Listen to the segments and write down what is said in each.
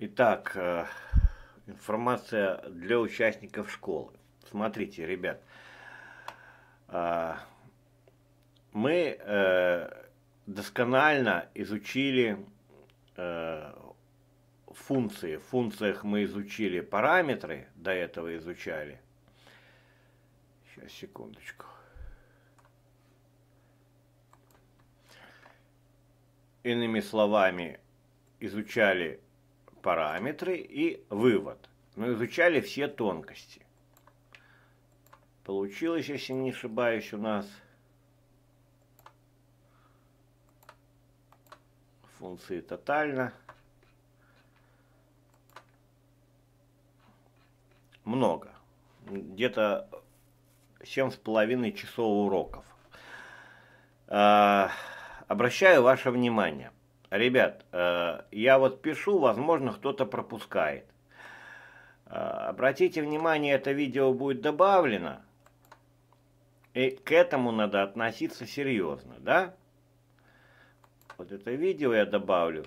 Итак, э, информация для участников школы. Смотрите, ребят, э, мы э, досконально изучили функции. В функциях мы изучили параметры, до этого изучали. Сейчас, секундочку. Иными словами, изучали параметры и вывод. Но изучали все тонкости. Получилось, если не ошибаюсь, у нас функции тотально. Много. Где-то семь с половиной часов уроков. А, обращаю ваше внимание. Ребят, э, я вот пишу, возможно, кто-то пропускает. Э, обратите внимание, это видео будет добавлено. И к этому надо относиться серьезно, да? Вот это видео я добавлю.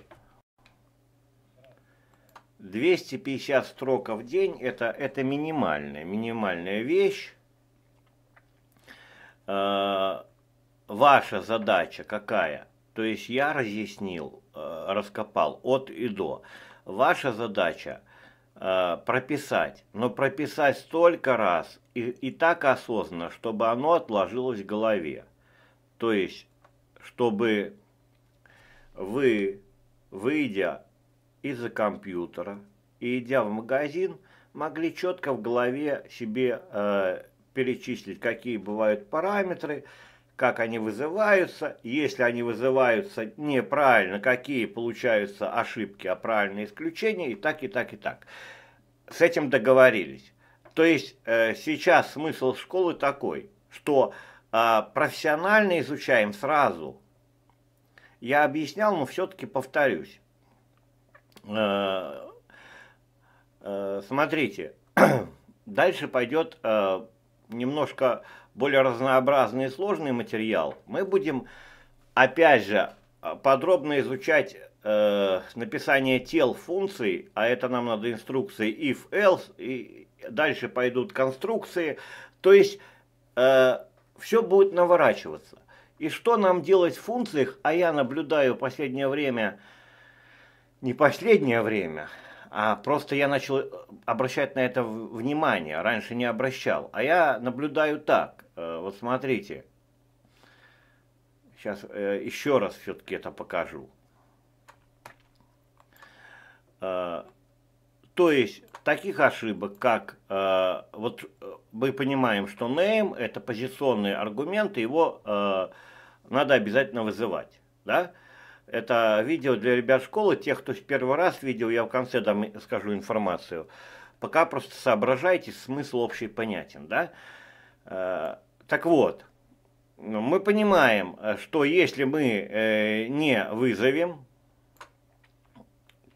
250 строк в день это, это минимальная, минимальная вещь. Э, ваша задача какая? То есть я разъяснил, э, раскопал от и до. Ваша задача э, прописать, но прописать столько раз и, и так осознанно, чтобы оно отложилось в голове. То есть, чтобы вы, выйдя из-за компьютера и идя в магазин, могли четко в голове себе э, перечислить, какие бывают параметры, как они вызываются, если они вызываются неправильно, какие получаются ошибки, а правильные исключения, и так, и так, и так. С этим договорились. То есть э, сейчас смысл школы такой, что э, профессионально изучаем сразу. Я объяснял, но все-таки повторюсь. Э, э, смотрите, дальше пойдет э, немножко более разнообразный и сложный материал, мы будем, опять же, подробно изучать э, написание тел функций, а это нам надо инструкции if, else, и дальше пойдут конструкции. То есть э, все будет наворачиваться. И что нам делать в функциях, а я наблюдаю последнее время, не последнее время, а просто я начал обращать на это внимание, раньше не обращал. А я наблюдаю так. Э, вот смотрите. Сейчас э, еще раз все-таки это покажу. Э, то есть таких ошибок, как вот мы понимаем, что name это позиционный аргумент, его надо обязательно вызывать. Да? Это видео для ребят школы, тех, кто первый раз видел, я в конце дам, скажу информацию. Пока просто соображайте, смысл общий понятен. Да? Э, так вот, мы понимаем, что если мы э, не вызовем,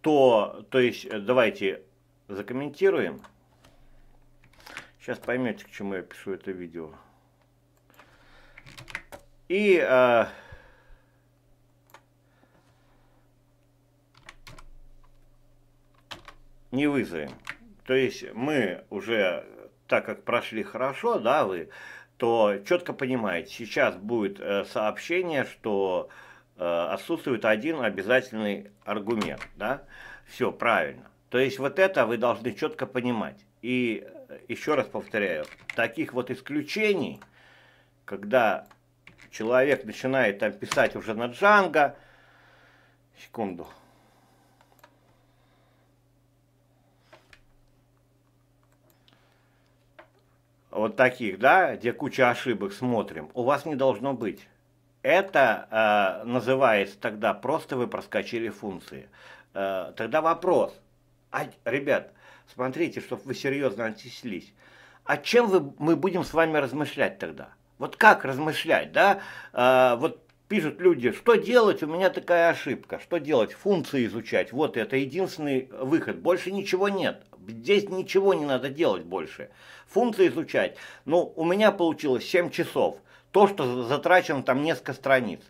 то, то есть, давайте закомментируем. Сейчас поймете, к чему я пишу это видео. И э, не вызовем. То есть мы уже так как прошли хорошо, да, вы, то четко понимаете, сейчас будет э, сообщение, что э, отсутствует один обязательный аргумент, да, все правильно. То есть вот это вы должны четко понимать. И э, еще раз повторяю, таких вот исключений, когда человек начинает там писать уже на Джанго, секунду, вот таких, да, где куча ошибок смотрим, у вас не должно быть. Это э, называется тогда просто вы проскочили функции. Э, тогда вопрос. А, ребят, смотрите, чтобы вы серьезно отнеслись. А чем вы, мы будем с вами размышлять тогда? Вот как размышлять, да? Э, вот пишут люди, что делать, у меня такая ошибка, что делать, функции изучать, вот это единственный выход, больше ничего нет. Здесь ничего не надо делать больше. Функции изучать. Ну, у меня получилось 7 часов. То, что затрачено там несколько страниц.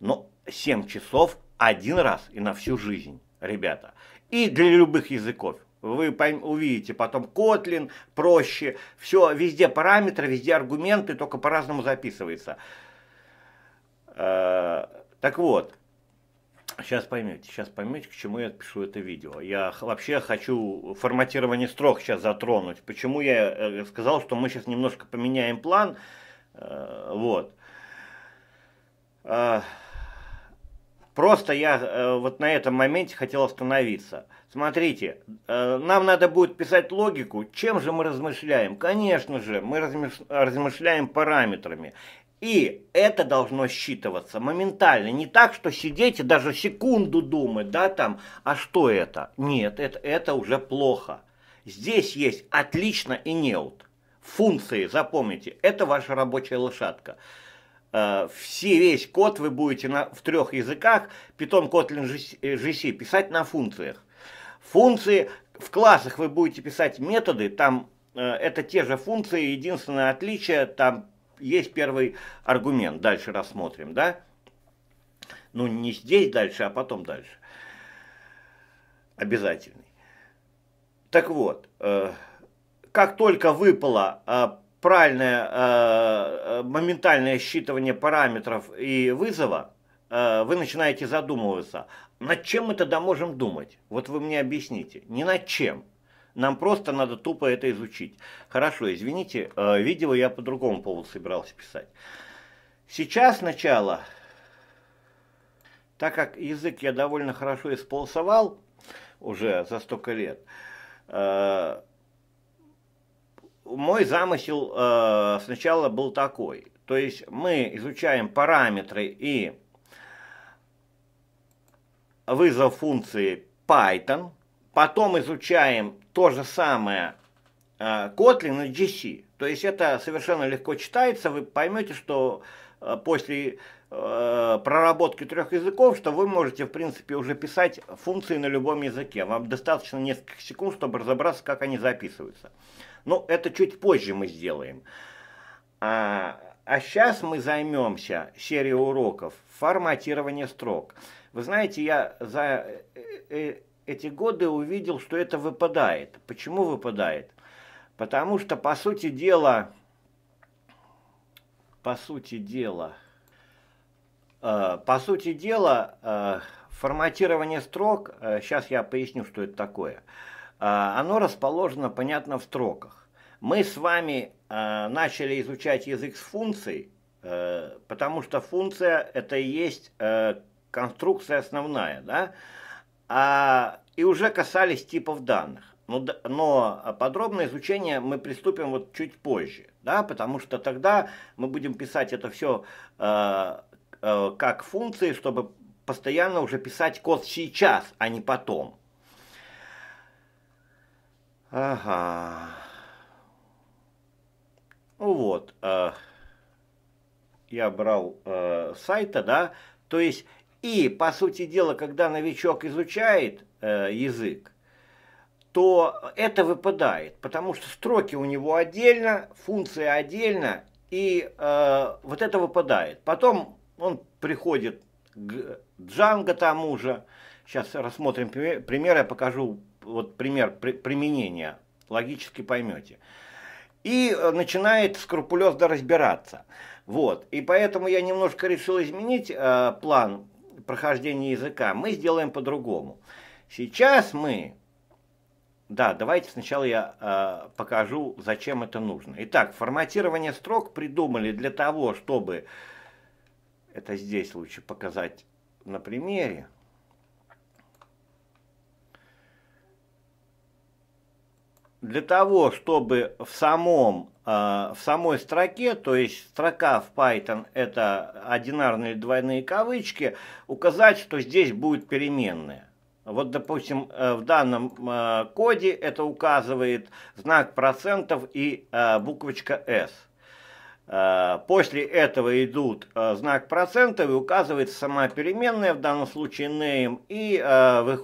Но 7 часов один раз и на всю жизнь, ребята. И для любых языков. Вы увидите потом Kotlin, проще, все, везде параметры, везде аргументы, только по-разному записывается. Э, так вот, сейчас поймете, сейчас поймете, к чему я пишу это видео. Я вообще хочу форматирование строк сейчас затронуть. Почему я э, сказал, что мы сейчас немножко поменяем план. Э, вот. Просто я вот на этом моменте хотел остановиться. Смотрите, нам надо будет писать логику. Чем же мы размышляем? Конечно же, мы размышляем параметрами. И это должно считываться моментально. Не так, что сидеть и даже секунду думать, да, там, а что это? Нет, это, это уже плохо. Здесь есть отлично и неут. Функции, запомните, это ваша рабочая лошадка. Э, все, весь код вы будете на, в трех языках, Python, Kotlin, GC, писать на функциях. Функции, в классах вы будете писать методы, там э, это те же функции, единственное отличие, там есть первый аргумент, дальше рассмотрим, да? Ну, не здесь дальше, а потом дальше. Обязательный. Так вот, э, как только выпало э, правильное э, моментальное считывание параметров и вызова, вы начинаете задумываться, над чем мы тогда можем думать? Вот вы мне объясните. Ни над чем. Нам просто надо тупо это изучить. Хорошо, извините, э, видео я по другому поводу собирался писать. Сейчас сначала, так как язык я довольно хорошо исполосовал уже за столько лет, э, мой замысел э, сначала был такой. То есть мы изучаем параметры и вызов функции Python, потом изучаем то же самое э, Kotlin и GC. То есть это совершенно легко читается, вы поймете, что э, после э, проработки трех языков, что вы можете, в принципе, уже писать функции на любом языке. Вам достаточно нескольких секунд, чтобы разобраться, как они записываются. Но это чуть позже мы сделаем. А, а сейчас мы займемся серией уроков форматирования строк. Вы знаете, я за эти годы увидел, что это выпадает. Почему выпадает? Потому что, по сути дела, по сути дела, э, по сути дела, э, форматирование строк, э, сейчас я поясню, что это такое, э, оно расположено, понятно, в строках. Мы с вами э, начали изучать язык с функций, э, потому что функция это и есть э, конструкция основная, да, а, и уже касались типов данных. Но, но подробное изучение мы приступим вот чуть позже, да, потому что тогда мы будем писать это все э, э, как функции, чтобы постоянно уже писать код сейчас, а не потом. Ага. Ну вот, э, я брал э, сайта, да, то есть и, по сути дела, когда новичок изучает э, язык, то это выпадает, потому что строки у него отдельно, функция отдельно, и э, вот это выпадает. Потом он приходит к Django тому же. Сейчас рассмотрим пример, я покажу вот пример применения, логически поймете. И э, начинает скрупулезно разбираться. Вот. И поэтому я немножко решил изменить э, план прохождения языка, мы сделаем по-другому. Сейчас мы... Да, давайте сначала я э, покажу, зачем это нужно. Итак, форматирование строк придумали для того, чтобы... Это здесь лучше показать на примере. Для того, чтобы в самом а, в самой строке, то есть строка в Python это одинарные двойные кавычки, указать, что здесь будет переменная. Вот, допустим, э, в данном э, коде это указывает знак процентов и э, буквочка S. После этого идут знак процентов и указывается сама переменная, в данном случае name, и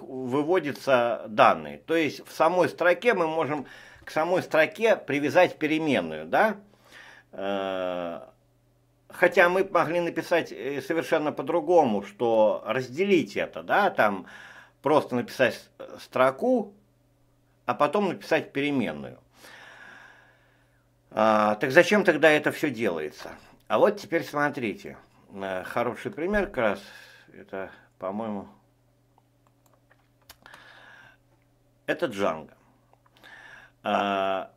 выводятся данные. То есть в самой строке мы можем к самой строке привязать переменную, да? Э, хотя мы могли написать э, совершенно по-другому, что разделить это, да, там просто написать строку, а потом написать переменную. А, так зачем тогда это все делается? А вот теперь смотрите, хороший пример как раз, это, по-моему, это Django. А,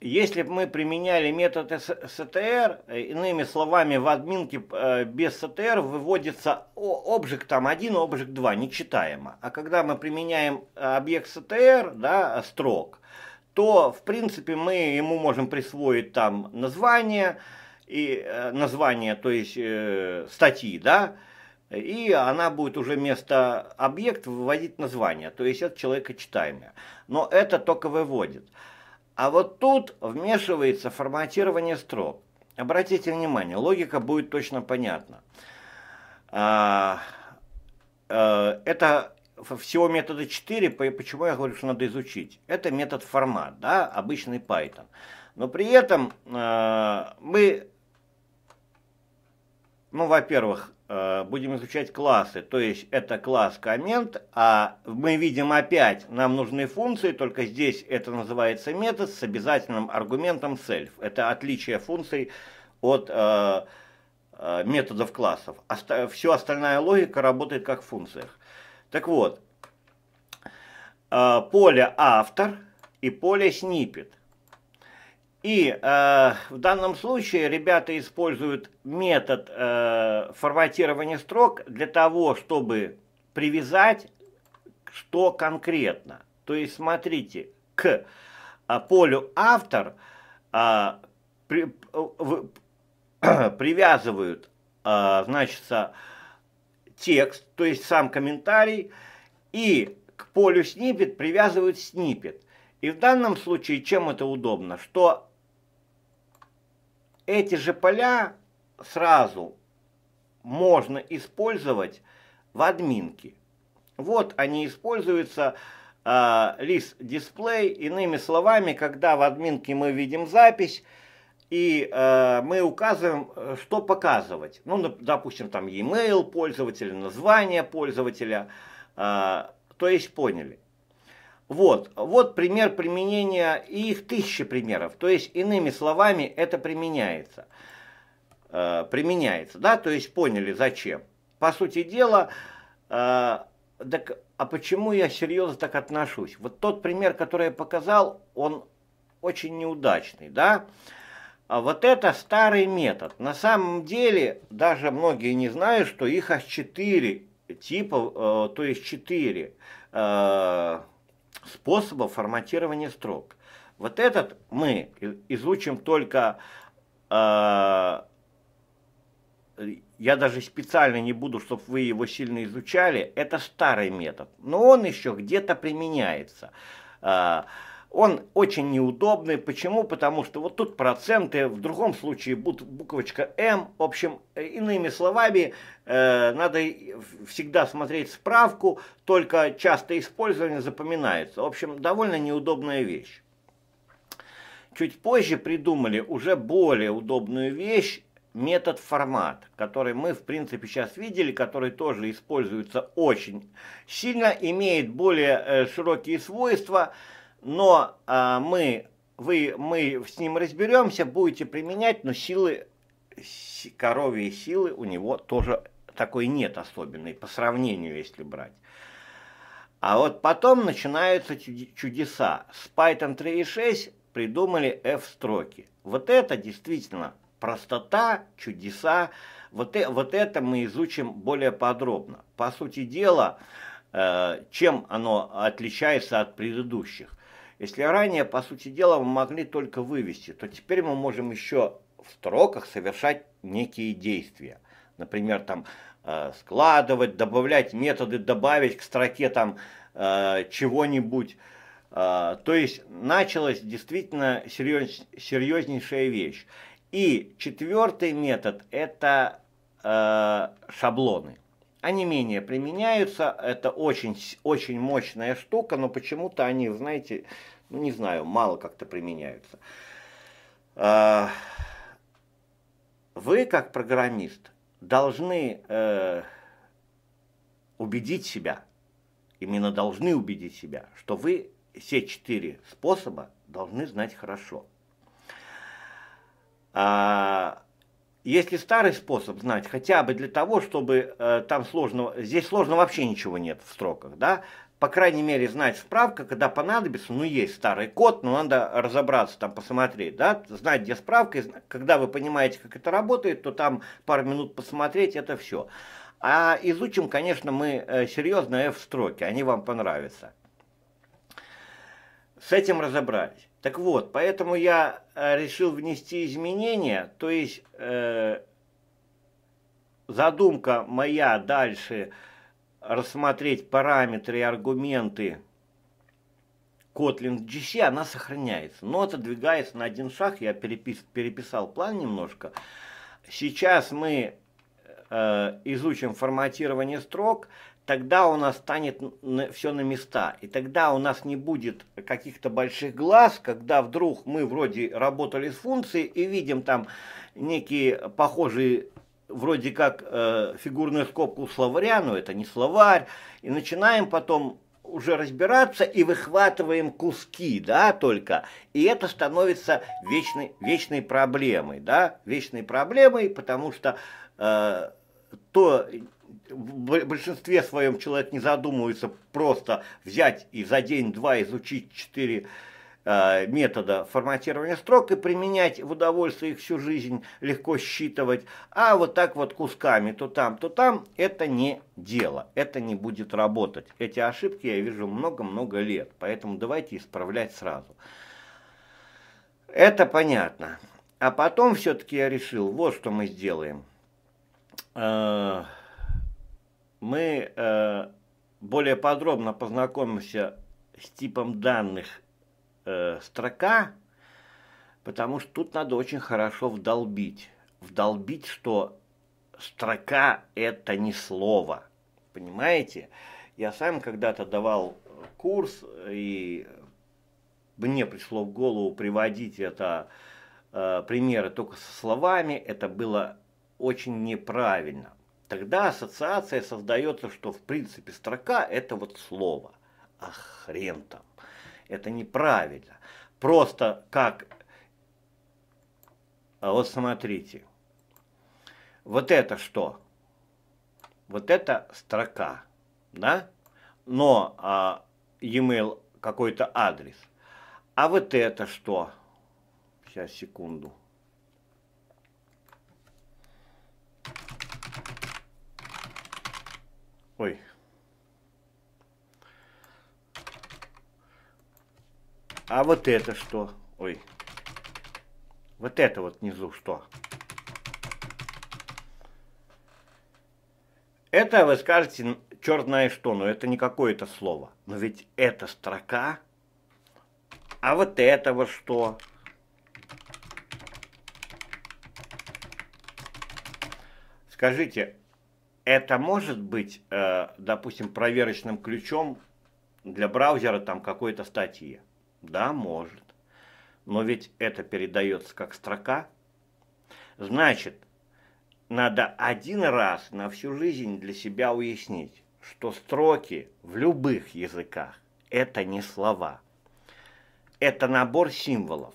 если бы мы применяли метод STR, иными словами, в админке э, без STR выводится объект там 1, объект 2, нечитаемо. А когда мы применяем объект STR, да, строк, то, в принципе, мы ему можем присвоить там название, и э, название, то есть э, статьи, да, и она будет уже вместо объекта выводить название, то есть это человекочитаемое. Но это только выводит. А вот тут вмешивается форматирование строк. Обратите внимание, логика будет точно понятна. А, а, это всего метода 4, почему я говорю, что надо изучить. Это метод формат, да, обычный Python. Но при этом а, мы, ну, во-первых, Э, будем изучать классы, то есть это класс коммент, а мы видим опять, нам нужны функции, только здесь это называется метод с обязательным аргументом self. Это отличие функций от э, э, методов классов. Оста все остальная логика работает как в функциях. Так вот, э, поле автор и поле snippet – и э, в данном случае ребята используют метод э, форматирования строк для того, чтобы привязать что конкретно. То есть, смотрите, к а, полю автор а, при, в, привязывают, а, значит, текст, то есть сам комментарий, и к полю снипет привязывают снипет. И в данном случае чем это удобно? Что эти же поля сразу можно использовать в админке. Вот они используются э, list display, иными словами, когда в админке мы видим запись, и э, мы указываем, что показывать. Ну, допустим, там e-mail пользователя, название пользователя, э, то есть поняли. Вот, вот пример применения, и их тысячи примеров. То есть, иными словами, это применяется. Э, применяется, да, то есть поняли зачем. По сути дела, э, так, а почему я серьезно так отношусь? Вот тот пример, который я показал, он очень неудачный, да. А вот это старый метод. На самом деле, даже многие не знают, что их аж четыре типа, э, то есть четыре э, способов форматирования строк. Вот этот мы изучим только, э, я даже специально не буду, чтобы вы его сильно изучали, это старый метод, но он еще где-то применяется. Э, он очень неудобный. Почему? Потому что вот тут проценты, в другом случае буквочка М. В общем, иными словами, э, надо всегда смотреть справку, только часто использование запоминается. В общем, довольно неудобная вещь. Чуть позже придумали уже более удобную вещь, метод формат, который мы, в принципе, сейчас видели, который тоже используется очень сильно, имеет более э, широкие свойства – но а, мы, вы, мы с ним разберемся, будете применять, но силы, коровьей силы у него тоже такой нет особенной, по сравнению, если брать. А вот потом начинаются чудеса. С Python 3.6 придумали F-строки. Вот это действительно простота, чудеса. Вот, э, вот это мы изучим более подробно. По сути дела, э, чем оно отличается от предыдущих. Если ранее, по сути дела, мы могли только вывести, то теперь мы можем еще в строках совершать некие действия. Например, там э, складывать, добавлять методы, добавить к строке там э, чего-нибудь. Э, то есть началась действительно серьез, серьезнейшая вещь. И четвертый метод – это шаблоны. Они менее применяются, это очень, очень мощная штука, но почему-то они, знаете, ну не знаю, мало как-то применяются. А, вы, как программист, должны э, убедить себя именно должны убедить себя, что вы все четыре способа должны знать хорошо. А, если старый способ знать, хотя бы для того, чтобы э, там сложного, здесь сложно вообще ничего нет в строках, да, по крайней мере, знать справка, когда понадобится, ну, есть старый код, но надо разобраться, там, посмотреть, да, знать, где справка, когда вы понимаете, как это работает, то там пару минут посмотреть, это все. А изучим, конечно, мы э, серьезно F-строки, они вам понравятся. С этим разобрались. Так вот, поэтому я э, решил внести изменения, то есть э, задумка моя дальше рассмотреть параметры и аргументы Kotlin GC, она сохраняется, но отодвигается на один шаг, я перепис, переписал план немножко. Сейчас мы э, изучим форматирование строк, тогда у нас станет все на места. И тогда у нас не будет каких-то больших глаз, когда вдруг мы вроде работали с функцией и видим там некие похожие вроде как э, фигурную скобку словаря, но это не словарь, и начинаем потом уже разбираться и выхватываем куски, да, только. И это становится вечной, вечной проблемой, да, вечной проблемой, потому что э, то в большинстве своем человек не задумывается просто взять и за день-два изучить четыре э, метода форматирования строк и применять в удовольствие их всю жизнь, легко считывать, а вот так вот кусками, то там, то там, это не дело, это не будет работать. Эти ошибки я вижу много-много лет, поэтому давайте исправлять сразу. Это понятно. А потом все-таки я решил, вот что мы сделаем. Э, мы э, более подробно познакомимся с типом данных э, строка, потому что тут надо очень хорошо вдолбить. Вдолбить, что строка это не слово. Понимаете? Я сам когда-то давал курс, и мне пришло в голову приводить это э, примеры только со словами. Это было очень неправильно тогда ассоциация создается, что в принципе строка это вот слово. А хрен там. Это неправильно. Просто как... А вот смотрите. Вот это что? Вот это строка, да? Но а, e-mail какой-то адрес. А вот это что? Сейчас, секунду. Ой. А вот это что? Ой. Вот это вот внизу что? Это вы скажете, черт знает что, но это не какое-то слово. Но ведь это строка. А вот это вот что? Скажите, это может быть, э, допустим, проверочным ключом для браузера там какой-то статьи? Да, может. Но ведь это передается как строка. Значит, надо один раз на всю жизнь для себя уяснить, что строки в любых языках – это не слова. Это набор символов.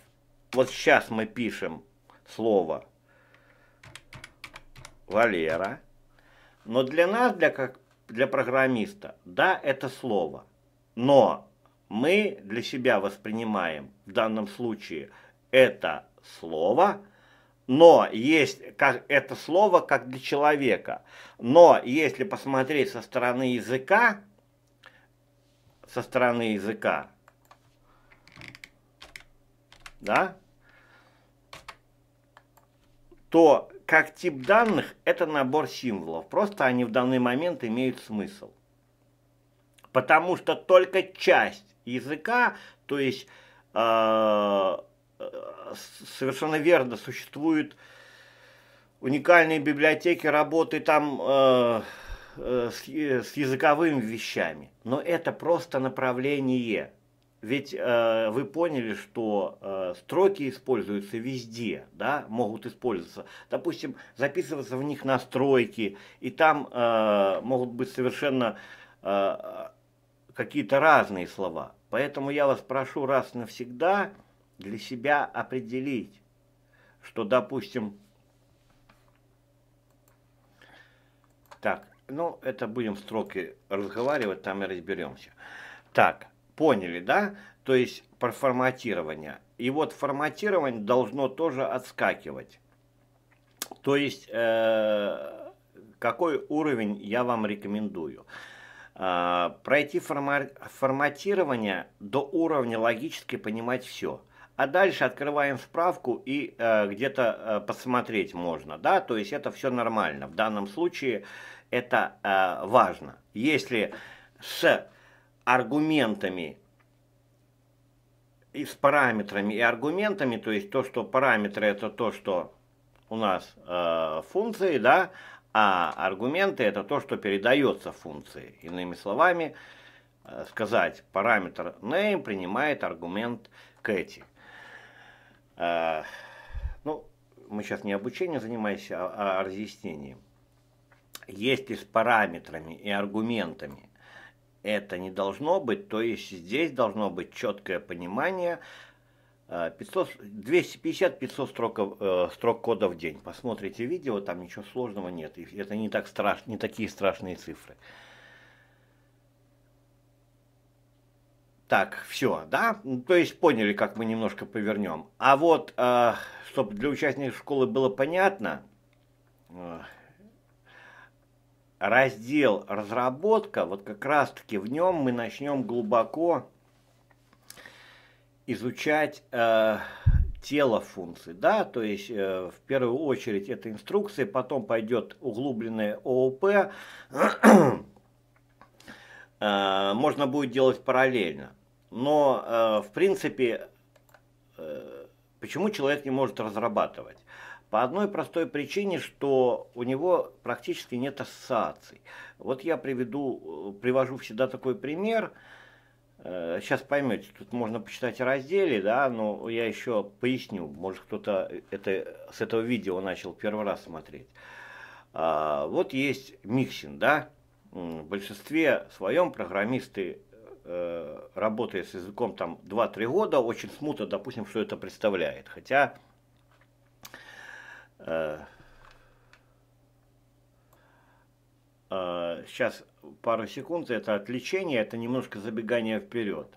Вот сейчас мы пишем слово Валера – но для нас, для, как, для программиста, да, это слово. Но мы для себя воспринимаем в данном случае это слово, но есть как, это слово как для человека. Но если посмотреть со стороны языка, со стороны языка, да, то как тип данных это набор символов. Просто они в данный момент имеют смысл. Потому что только часть языка, то есть э, совершенно верно существуют уникальные библиотеки работы там э, э, с, с языковыми вещами. Но это просто направление. Ведь э, вы поняли, что э, строки используются везде, да, могут использоваться. Допустим, записываться в них настройки, и там э, могут быть совершенно э, какие-то разные слова. Поэтому я вас прошу раз навсегда для себя определить, что, допустим, так, ну, это будем в строке разговаривать, там и разберемся. Так, поняли, да? То есть про форматирование. И вот форматирование должно тоже отскакивать. То есть, э, какой уровень я вам рекомендую? Э, пройти форма форматирование до уровня логически понимать все. А дальше открываем справку и э, где-то э, посмотреть можно, да, то есть это все нормально. В данном случае это э, важно. Если с аргументами и с параметрами и аргументами, то есть то, что параметры это то, что у нас э, функции, да, а аргументы это то, что передается функции. Иными словами, э, сказать параметр name принимает аргумент Кэти. Э, ну, мы сейчас не обучением занимаемся, а, а разъяснением. Если с параметрами и аргументами это не должно быть, то есть здесь должно быть четкое понимание 250-500 строк, э, строк кода в день. Посмотрите видео, там ничего сложного нет. И это не, так страш, не такие страшные цифры. Так, все, да? То есть поняли, как мы немножко повернем. А вот, э, чтобы для участников школы было понятно, э, раздел разработка, вот как раз-таки в нем мы начнем глубоко изучать э, тело функций, да, то есть э, в первую очередь это инструкции, потом пойдет углубленное ООП, э, можно будет делать параллельно. Но, э, в принципе, э, почему человек не может разрабатывать? По одной простой причине, что у него практически нет ассоциаций. Вот я приведу, привожу всегда такой пример – Сейчас э, поймете, тут можно почитать о разделе, да, но я еще поясню, может кто-то это, с этого видео начал первый раз смотреть. А, вот есть mixin, да, в большинстве своем программисты, э, работая с языком там 2-3 года, очень смутно, допустим, что это представляет. Хотя сейчас пару секунд, это отвлечение, это немножко забегание вперед.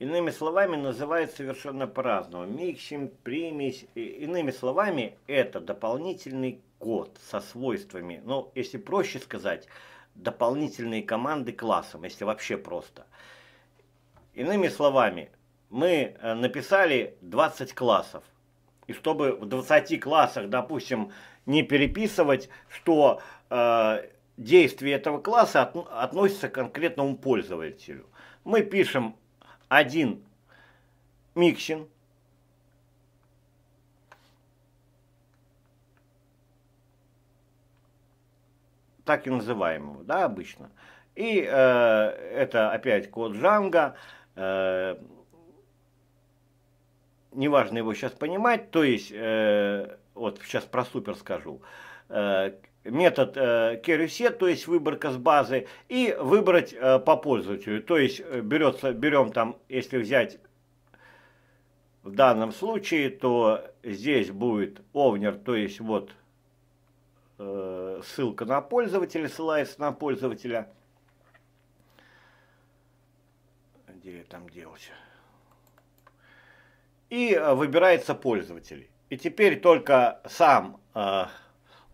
Иными словами, называют совершенно по-разному. Mixin, примесь. Иными словами, это дополнительный код со свойствами. Ну, если проще сказать, дополнительные команды классам, если вообще просто. Иными словами, мы э, написали 20 классов. И чтобы в 20 классах, допустим, не переписывать, что э, действие этого класса от, относится к конкретному пользователю. Мы пишем один миксин, так и называемого, да, обычно. И э, это опять код Django, э, неважно его сейчас понимать, то есть, э, вот сейчас про супер скажу, э, метод э, то есть выборка с базы, и выбрать э, по пользователю. То есть э, берется, берем там, если взять в данном случае, то здесь будет овнер, то есть вот э, ссылка на пользователя, ссылается на пользователя. Где я там делся? И э, выбирается пользователь. И теперь только сам э,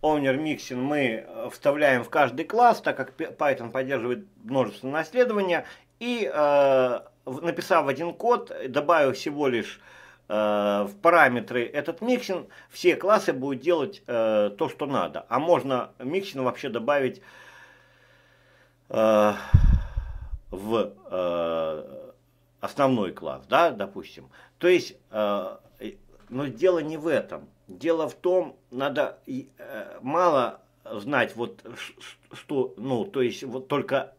Owner Mixin мы э, вставляем в каждый класс, так как Python поддерживает множество наследования. И э, написав один код, добавив всего лишь э, в параметры этот mixin, все классы будут делать э, то, что надо. А можно mixin вообще добавить э, в э, основной класс, да, допустим. То есть, э, но дело не в этом. Дело в том, надо э, мало знать вот что, ну, то есть вот только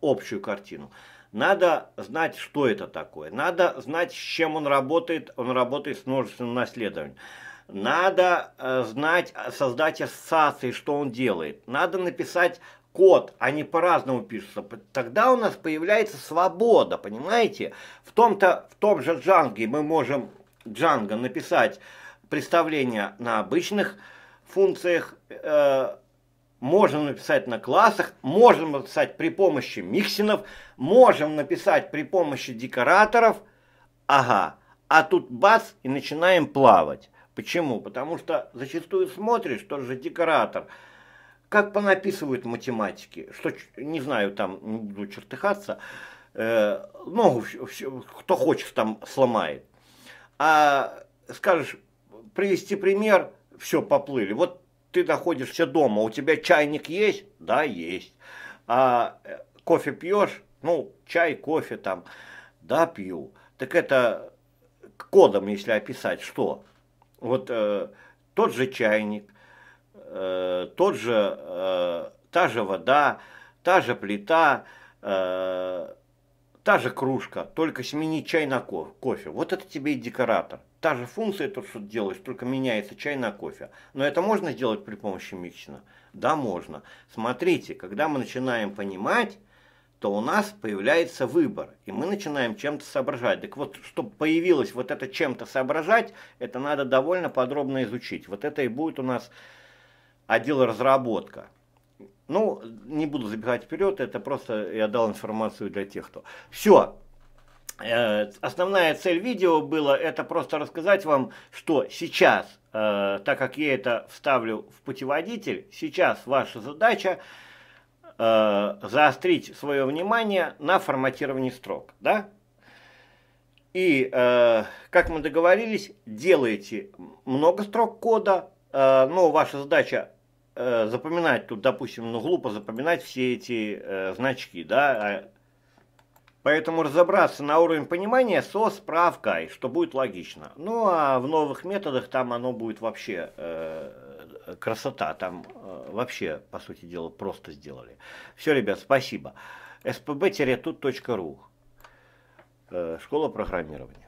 общую картину. Надо знать, что это такое. Надо знать, с чем он работает. Он работает с множественным наследованием. Надо э, знать, создать ассоциации, что он делает. Надо написать код, они по-разному пишутся, тогда у нас появляется свобода, понимаете? В, том-то, в том же Джанге мы можем Django написать представление на обычных функциях, э, можем написать на классах, можем написать при помощи миксинов, можем написать при помощи декораторов. Ага, а тут бац и начинаем плавать. Почему? Потому что зачастую смотришь, тот же декоратор, как понаписывают математики, что, не знаю, там, не буду чертыхаться, э, ногу, кто хочет, там сломает. А скажешь, привести пример, все, поплыли. Вот ты находишься дома, у тебя чайник есть? Да, есть. А э, кофе пьешь? Ну, чай, кофе там. Да, пью. Так это кодом, если описать, что? Вот э, тот же чайник, э, тот же, э, та же вода, та же плита, э, та же кружка, только сменить чай на кофе. Вот это тебе и декоратор. Та же функция, то, что делаешь, только меняется чай на кофе. Но это можно сделать при помощи миксина? Да, можно. Смотрите, когда мы начинаем понимать, то у нас появляется выбор, и мы начинаем чем-то соображать. Так вот, чтобы появилось вот это чем-то соображать, это надо довольно подробно изучить. Вот это и будет у нас отдел разработка. Ну, не буду забегать вперед, это просто я дал информацию для тех, кто... Все. Э, основная цель видео была это просто рассказать вам, что сейчас, э, так как я это вставлю в путеводитель, сейчас ваша задача э, заострить свое внимание на форматировании строк. Да? И, как мы договорились, делайте много строк кода, но ваша задача э, запоминать тут, допустим, ну глупо запоминать все эти э, значки, да, а, Поэтому разобраться на уровень понимания со справкой, что будет логично. Ну а в новых методах там оно будет вообще э, красота, там э, вообще, по сути дела, просто сделали. Все, ребят, спасибо. spb-tut.ru э, Школа программирования.